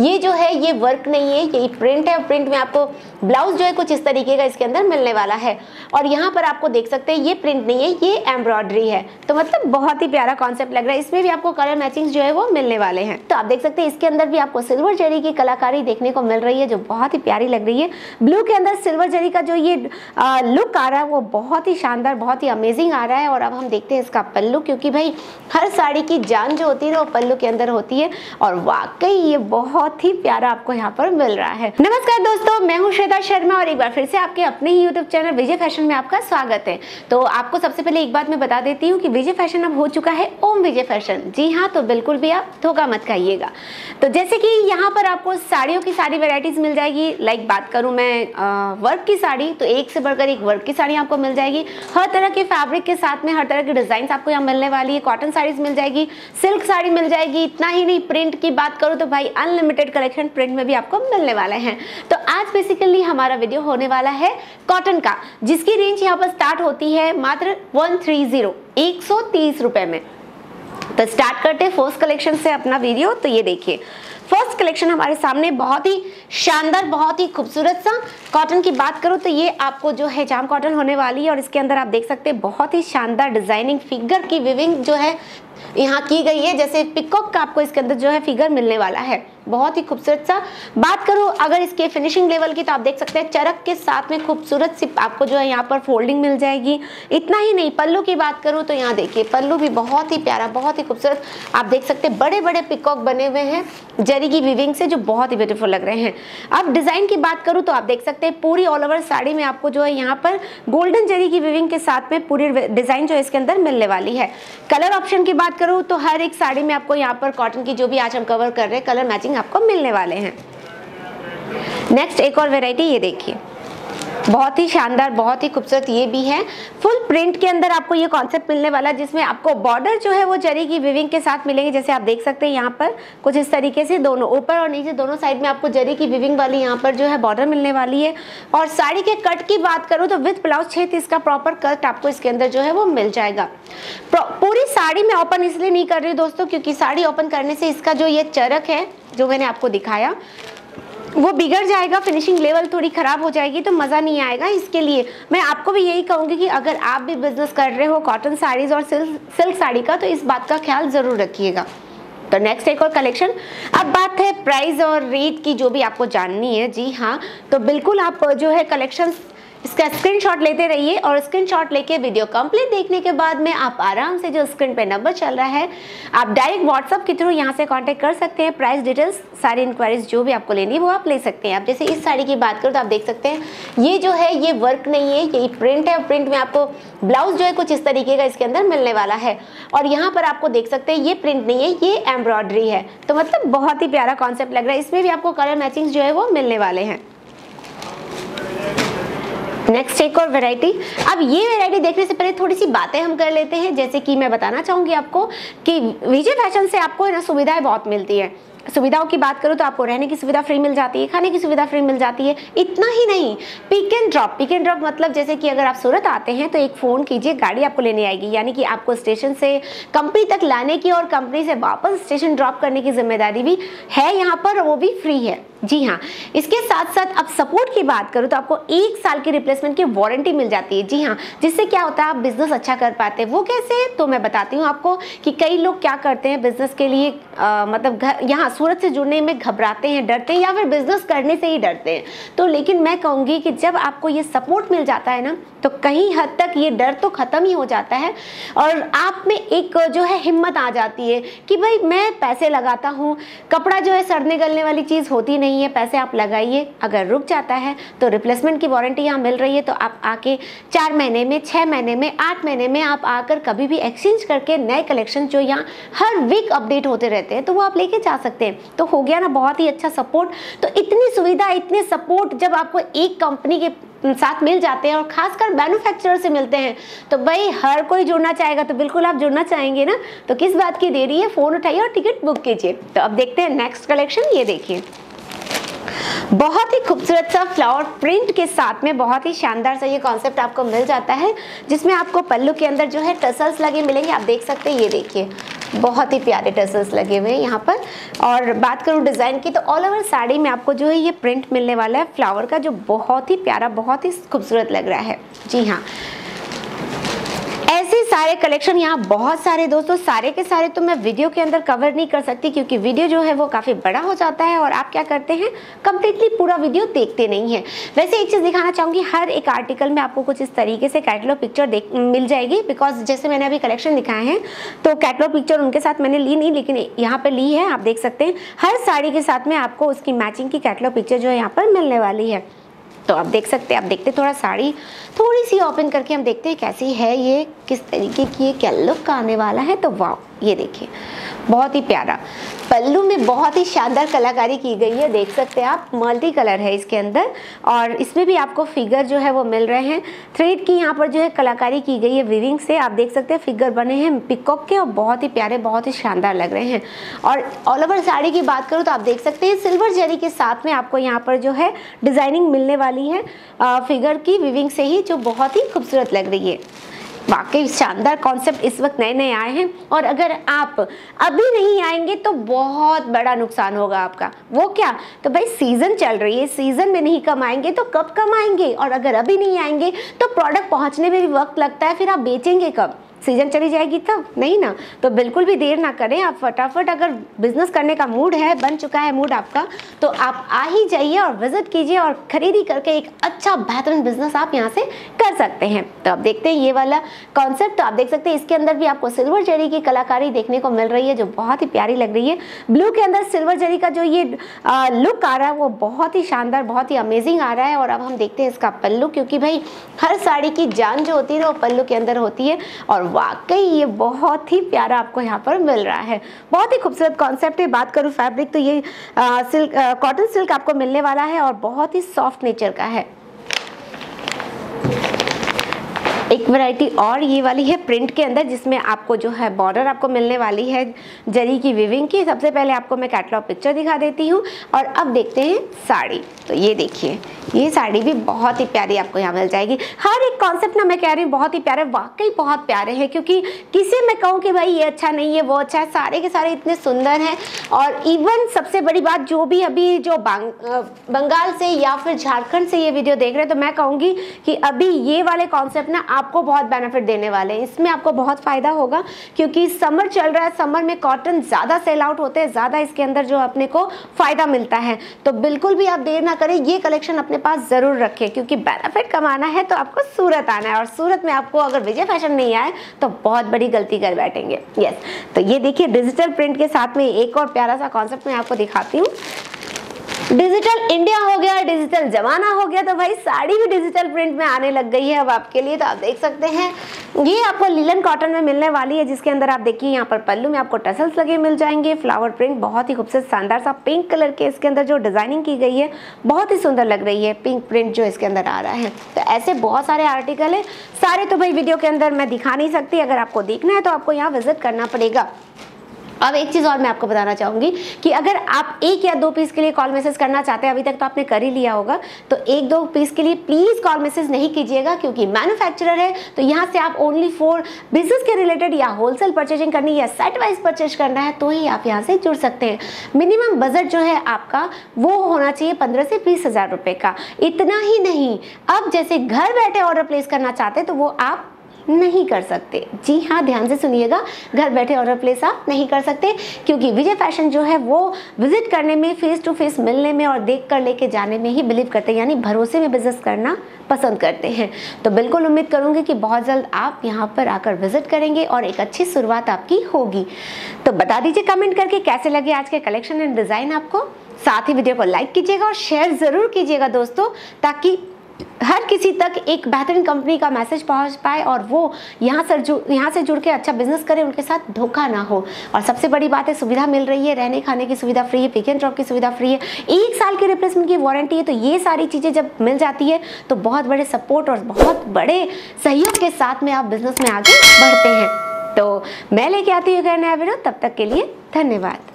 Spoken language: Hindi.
ये जो है, ये वर्क नहीं है, ये प्रिंट है। प्रिंट में आपको ब्लाउज जो है, कुछ इस तरीके का इसके अंदर मिलने वाला है। और यहाँ पर आपको देख सकते हैं, ये प्रिंट नहीं है, ये एम्ब्रॉयडरी है। तो मतलब बहुत ही प्यारा कॉन्सेप्ट लग रहा है। इसमें भी आपको कलर मैचिंग जो है, वो मिलने वाले हैं। तो आप देख सकते हैं, इसके अंदर भी आपको सिल्वर जरी की कलाकारी देखने को मिल रही है, जो बहुत ही प्यारी लग रही है। ब्लू के अंदर सिल्वर जरी का जो ये लुक आ रहा है, वो बहुत ही शानदार, बहुत ही अमेजिंग आ रहा है। और अब हम देखते हैं इसका पल्लू, क्योंकि भाई, हर साड़ी की जान जो होती है वो पल्लू के अंदर होती है। और वाकई ये बहुत बहुत ही प्यारा आपको यहाँ पर मिल रहा है। नमस्कार दोस्तों, मैं हूँ श्वेता शर्मा और एक बार फिर से आपके अपने ही यूट्यूब चैनल विजय फ़ैशन में आपका स्वागत है। तो आपको सबसे पहले एक बात मैं बता देती हूँ कि विजय फ़ैशन अब हो चुका है ओम विजय फ़ैशन जी हाँ तो बिल्कुल भी आप धोखा मत खाइएगा। तो जैसे कि यहाँ पर आपको साड़ियों की सारी वेराइटीज मिल जाएगी। लाइक बात करूँ मैं वर्क की साड़ी तो एक से बढ़कर एक वर्क की साड़ी आपको मिल जाएगी। हर तरह के फैब्रिक के साथ में, हर तरह की डिज़ाइन आपको यहाँ मिलने वाली है। कॉटन साड़ीज मिल जाएगी सिल्क साड़ी मिल जाएगी। इतना ही नहीं प्रिंट की बात करूँ तो भाई अनलिमिटेड लिमिटेड कलेक्शन प्रिंट में भी आपको मिलने वाले हैं। तो आज बेसिकली हमारा वीडियो होने वाला है कॉटन का, जिसकी रेंज यहाँ पर स्टार्ट होती है मात्र वन थ्री ज़ीरो एक सौ तीस रुपए में। तो स्टार्ट करते हैं फ़र्स्ट कलेक्शन से अपना वीडियो तो ये देखिए। फ़र्स्ट कलेक्शन हमारे सामने बहुत ही शानदार, बहुत ही खूबसूरत सा कॉटन की बात करूँ तो ये आपको जो है जाम कॉटन होने वाली है और इसके अंदर आप देख सकते हैं बहुत ही शानदार डिज़ाइनिंग फिगर की विविंग जो है यहाँ की गई है, जैसे पिकॉक का आपको इसके अंदर जो है फिगर मिलने वाला है। बहुत ही खूबसूरत सा। बात करूँ, अगर इसके फिनिशिंग लेवल की तो आप देख सकते हैं, चरक के साथ में खूबसूरत सी आपको जो है यहाँ पर फोल्डिंग मिल जाएगी। इतना ही नहीं, पल्लू की बात करूँ तो यहाँ देखिए, पल्लू भी बहुत ही प्यारा, बहुत ही खूबसूरत। आप देख सकते हैं बड़े बड़े पिकॉक बने हुए हैं, जरी की विविंग से, जो बहुत ही ब्यूटीफुल लग रहे हैं। अब डिज़ाइन की बात करूँ तो आप देख सकते हैं, पूरी ऑल ओवर साड़ी में आपको जो है यहाँ पर गोल्डन जरी की विविंग के साथ में पूरी डिज़ाइन जो है इसके अंदर मिलने वाली है। कलर ऑप्शन की बात करूँ तो हर एक साड़ी में आपको यहाँ पर कॉटन की जो भी आज हम कवर कर रहे हैं कलर मैचिंग आपको मिलने वाले हैं। नेक्स्ट एक और वेराइटी ये देखिए। बहुत ही शानदार, बहुत ही खूबसूरत ये भी है। फुल प्रिंट के अंदर आपको ये कॉन्सेप्ट मिलने वाला जिसमें आपको बॉर्डर जो है वो जरी की विविंग के साथ मिलेंगे। जैसे आप देख सकते हैं यहाँ पर कुछ इस तरीके से दोनों, ऊपर और नीचे दोनों साइड में आपको जरी की विविंग वाली यहाँ पर जो है बॉर्डर मिलने वाली है। और साड़ी के कट की बात करूँ तो विथ ब्लाउज छेद इसका प्रॉपर कट आपको इसके अंदर जो है वो मिल जाएगा। पूरी साड़ी में ओपन इसलिए नहीं कर रही दोस्तों, क्योंकि साड़ी ओपन करने से इसका जो ये चरक है, जो मैंने आपको दिखाया वो बिगड़ जाएगा फिनिशिंग लेवल थोड़ी ख़राब हो जाएगी तो मज़ा नहीं आएगा इसके लिए। मैं आपको भी यही कहूँगी कि अगर आप भी बिज़नेस कर रहे हो कॉटन साड़ीज़ और सिल्क सिल्क साड़ी का तो इस बात का ख्याल ज़रूर रखिएगा। तो नेक्स्ट एक और कलेक्शन अब बात है प्राइस और रेट की, जो भी आपको जाननी है। जी हाँ तो बिल्कुल आप जो है कलेक्शन इसका स्क्रीनशॉट लेते रहिए और स्क्रीनशॉट लेके वीडियो कंप्लीट देखने के बाद में आप आराम से जो स्क्रीन पे नंबर चल रहा है, आप डायरेक्ट व्हाट्सअप के थ्रू यहाँ से कांटेक्ट कर सकते हैं। प्राइस डिटेल्स सारी इंक्वायरीज जो भी आपको लेनी है वो आप ले सकते हैं। आप जैसे इस साड़ी की बात करो तो आप देख सकते हैं, ये जो है, ये वर्क नहीं है ये प्रिंट है प्रिंट में आपको ब्लाउज जो है कुछ इस तरीके का इसके अंदर मिलने वाला है। और यहाँ पर आपको देख सकते हैं, ये प्रिंट नहीं है, ये एम्ब्रॉयडरी है। तो मतलब बहुत ही प्यारा कॉन्सेप्ट लग रहा है, इसमें भी आपको कलर मैचिंग जो है वो मिलने वाले हैं। नेक्स्ट एक और वैरायटी अब ये वैरायटी देखने से पहले थोड़ी सी बातें हम कर लेते हैं। जैसे कि मैं बताना चाहूँगी आपको कि विजय फ़ैशन से आपको ना, सुविधाएँ बहुत मिलती है। सुविधाओं की बात करूँ तो आपको रहने की सुविधा फ्री मिल जाती है, खाने की सुविधा फ्री मिल जाती है। इतना ही नहीं pick and drop pick and drop मतलब जैसे कि अगर आप सूरत आते हैं तो एक फ़ोन कीजिए, गाड़ी आपको लेने आएगी। यानी कि आपको स्टेशन से कंपनी तक लाने की और कंपनी से वापस स्टेशन ड्रॉप करने की ज़िम्मेदारी भी है यहाँ पर वो भी फ्री है। जी हाँ इसके साथ साथ अब सपोर्ट की बात करूँ तो आपको एक साल की रिप्लेसमेंट की वारंटी मिल जाती है। जी हाँ जिससे क्या होता है आप बिज़नेस अच्छा कर पाते हैं। वो कैसे तो मैं बताती हूँ आपको कि कई लोग क्या करते हैं बिज़नेस के लिए आ, मतलब घर यहाँ सूरत से जुड़ने में घबराते हैं डरते हैं या फिर बिज़नेस करने से ही डरते हैं। तो लेकिन मैं कहूँगी कि जब आपको ये सपोर्ट मिल जाता है ना तो कहीं हद तक ये डर तो ख़त्म ही हो जाता है और आप में एक जो है हिम्मत आ जाती है कि भाई मैं पैसे लगाता हूँ, कपड़ा जो है सड़ने गलने वाली चीज़ होती नहीं है, पैसे आप लगाइए, अगर रुक जाता है तो रिप्लेसमेंट की वारंटी यहाँ मिल रही है तो आप आके चार महीने में छः महीने में, आठ महीने में आप आकर कभी भी एक्सचेंज करके नए कलेक्शन जो यहाँ हर वीक अपडेट होते रहते हैं तो वो आप लेके जा सकते हैं। तो हो गया ना बहुत ही अच्छा सपोर्ट तो इतनी सुविधा, इतने सपोर्ट जब आपको एक कंपनी के साथ मिल जाते हैं और खासकर मैन्युफैक्चरर से मिलते हैं। तो भाई, हर कोई जुड़ना चाहेगा तो बिल्कुल आप जुड़ना चाहेंगे ना? तो किस बात की देरी है? फ़ोन उठाइए और टिकट बुक कीजिए। तो अब देखते हैं नेक्स्ट कलेक्शन ये देखिए। बहुत ही खूबसूरत सा फ्लावर प्रिंट के साथ में बहुत ही शानदार सा ये कॉन्सेप्ट आपको मिल जाता है, जिसमें आपको पल्लू के अंदर जो है टसल्स लगे मिलेंगे। आप देख सकते हैं, ये देखिए। बहुत ही प्यारे टसल्स लगे हुए हैं यहाँ पर। और बात करूँ डिज़ाइन की तो ऑल ओवर साड़ी में आपको जो है ये प्रिंट मिलने वाला है फ्लावर का, जो बहुत ही प्यारा, बहुत ही खूबसूरत लग रहा है। जी हाँ। सारे कलेक्शन यहाँ बहुत सारे दोस्तों, सारे के सारे तो मैं वीडियो के अंदर कवर नहीं कर सकती क्योंकि वीडियो जो है वो काफ़ी बड़ा हो जाता है और आप क्या करते हैं कम्प्लीटली पूरा वीडियो देखते नहीं है। वैसे एक चीज़ दिखाना चाहूँगी, हर एक आर्टिकल में आपको कुछ इस तरीके से कैटलॉग पिक्चर मिल जाएगी बिकॉज़ जैसे मैंने अभी कलेक्शन दिखाए हैं तो कैटलॉग पिक्चर उनके साथ मैंने ली नहीं, लेकिन यहाँ पर ली है, आप देख सकते हैं। हर साड़ी के साथ में आपको उसकी मैचिंग की कैटलॉग पिक्चर जो है यहाँ पर मिलने वाली है। तो आप देख सकते हैं, आप देखते थोड़ा साड़ी, थोड़ी सी ओपन करके हम देखते हैं कैसी है ये। किस तरीके की ये क्या लुक आने वाला है तो वाह ये देखिए, बहुत ही प्यारा। पल्लू में बहुत ही शानदार कलाकारी की गई है, देख सकते हैं आप मल्टी कलर है इसके अंदर, और इसमें भी आपको फिगर जो है वो मिल रहे हैं। थ्रेड की यहाँ पर जो है कलाकारी की गई है विविंग से, आप देख सकते हैं फिगर बने हैं पिकॉक के, और बहुत ही प्यारे, बहुत ही शानदार लग रहे हैं। और ऑल ओवर साड़ी की बात करूँ तो आप देख सकते हैं सिल्वर जरी के साथ में आपको यहाँ पर जो है डिज़ाइनिंग मिलने वाली है फिगर की विविंग से ही, जो बहुत ही खूबसूरत लग रही है। वाकई शानदार कॉन्सेप्ट इस वक्त नए नए आए हैं और अगर आप अभी नहीं आएँगे तो बहुत बड़ा नुकसान होगा आपका। वो क्या? तो भाई सीज़न चल रही है। सीज़न में नहीं कमाएँगे तो कब कमाएँगे और अगर अभी नहीं आएँगे तो प्रोडक्ट पहुँचने में भी वक्त लगता है, फिर आप बेचेंगे कब? सीज़न चली जाएगी तब नहीं ना। तो बिल्कुल भी देर ना करें। आप फटाफट अगर बिज़नेस करने का मूड है, बन चुका है मूड आपका तो आप आ ही जाइए और विज़िट कीजिए और खरीदी करके एक अच्छा बेहतरीन बिज़नेस आप यहाँ से कर सकते हैं। तो आप देखते हैं, ये वाला कॉन्सेप्ट तो आप देख सकते हैं, इसके अंदर भी आपको सिल्वर जरी की कलाकारी देखने को मिल रही है, जो बहुत ही प्यारी लग रही है। ब्लू के अंदर सिल्वर जरी का जो ये लुक आ रहा है, वो बहुत ही शानदार, बहुत ही अमेजिंग आ रहा है। और अब हम देखते हैं इसका पल्लू, क्योंकि भाई, हर साड़ी की जान जो होती है, वो पल्लू के अंदर होती है। और वाकई ये बहुत ही प्यारा आपको यहाँ पर मिल रहा है। बहुत ही खूबसूरत कॉन्सेप्ट है। बात करूँ फैब्रिक तो ये सिल्क कॉटन सिल्क आपको मिलने वाला है और बहुत ही सॉफ्ट नेचर का है। एक वैरायटी और ये वाली है प्रिंट के अंदर, जिसमें आपको जो है बॉर्डर आपको मिलने वाली है, जरी की विविंग की। सबसे पहले आपको मैं कैटलॉग पिक्चर दिखा देती हूँ और अब देखते हैं साड़ी। तो ये देखिए, ये साड़ी भी बहुत ही प्यारी आपको यहाँ मिल जाएगी। हर एक कॉन्सेप्ट ना मैं कह रही हूँ, बहुत ही प्यारे, वाकई बहुत प्यारे हैं, क्योंकि किसी मैं कहूँ कि भाई ये अच्छा नहीं है, वो अच्छा है, सारे के सारे इतने सुंदर हैं। और इवन सबसे बड़ी बात, जो भी अभी जो बंगाल से या फिर झारखंड से ये वीडियो देख रहे हैं तो मैं कहूँगी कि अभी ये वाले कॉन्सेप्ट ना आपको बहुत बेनिफिट देने वाले हैं। इसमें आपको बहुत फ़ायदा होगा, क्योंकि समर चल रहा है समर में कॉटन ज़्यादा सेल आउट होते हैं, ज़्यादा इसके अंदर जो अपने को फ़ायदा मिलता है। तो बिल्कुल भी आप देर ना करें, ये कलेक्शन अपने पास ज़रूर रखें, क्योंकि बेनिफिट कमाना है तो आपको सूरत आना है, और सूरत में आपको अगर विजय फ़ैशन नहीं आए तो बहुत बड़ी गलती कर बैठेंगे। यस तो ये देखिए डिजिटल प्रिंट के साथ में एक और प्यारा सा कॉन्सेप्ट मैं आपको दिखाती हूँ। डिजिटल इंडिया हो गया डिजिटल जमाना हो गया तो भाई साड़ी भी डिजिटल प्रिंट में आने लग गई है अब आपके लिए तो आप देख सकते हैं। ये आपको लीलन कॉटन में मिलने वाली है, जिसके अंदर आप देखिए यहाँ पर पल्लू में आपको टसल्स लगे मिल जाएँगे, फ्लावर प्रिंट बहुत ही खूबसूरत शानदार सा पिंक कलर के इसके अंदर जो डिज़ाइनिंग की गई है, बहुत ही सुंदर लग रही है पिंक प्रिंट जो इसके अंदर आ रहा है। तो ऐसे बहुत सारे आर्टिकल है, सारे तो भाई वीडियो के अंदर मैं दिखा नहीं सकती, अगर आपको देखना है तो आपको यहाँ विज़िट करना पड़ेगा। अब एक चीज़ और मैं आपको बताना चाहूँगी कि अगर आप एक या दो पीस के लिए कॉल मैसेज करना चाहते हैं, अभी तक तो आपने कर ही लिया होगा तो एक दो पीस के लिए प्लीज़ कॉल मैसेज नहीं कीजिएगा क्योंकि मैन्युफैक्चरर है तो यहाँ से आप ओनली फॉर बिज़नेस के रिलेटेड या होलसेल परचेजिंग करनी या सेट वाइज परचेज करना है तो ही आप यहाँ से जुड़ सकते हैं। मिनिमम बजट जो है आपका, वो होना चाहिए पंद्रह से बीस हज़ार रुपये का। इतना ही नहीं। अब जैसे घर बैठे ऑर्डर प्लेस करना चाहते हैं तो वो आप नहीं कर सकते। जी हाँ ध्यान से सुनिएगा। घर बैठे ऑर्डर प्लेस आप नहीं कर सकते, क्योंकि विजय फ़ैशन जो है वो विज़िट करने में फेस टू फेस मिलने में और देख कर लेके जाने में ही बिलीव करते हैं, यानी भरोसे में बिज़नेस करना पसंद करते हैं। तो बिल्कुल उम्मीद करूँगी कि बहुत जल्द आप यहाँ पर आकर विज़िट करेंगे और एक अच्छी शुरुआत आपकी होगी। तो बता दीजिए कमेंट करके कैसे लगे आज के कलेक्शन एंड डिज़ाइन आपको। साथ ही वीडियो को लाइक कीजिएगा और शेयर ज़रूर कीजिएगा दोस्तों, ताकि हर किसी तक एक बेहतरीन कंपनी का मैसेज पहुँच पाए और वो यहाँ से जुड़ यहाँ से जुड़ के अच्छा बिज़नेस करें, उनके साथ धोखा ना हो। और सबसे बड़ी बात है, सुविधा मिल रही है, रहने खाने की सुविधा फ्री है पिक एंड ड्रॉप की सुविधा फ्री है। एक साल की रिप्लेसमेंट की वारंटी है तो ये सारी चीज़ें जब मिल जाती है तो बहुत बड़े सपोर्ट और बहुत बड़े सहयोग के साथ में आप बिज़नेस में आगे बढ़ते हैं। तो मैं लेके आती हूँ नया वीडियो तब तक के लिए धन्यवाद।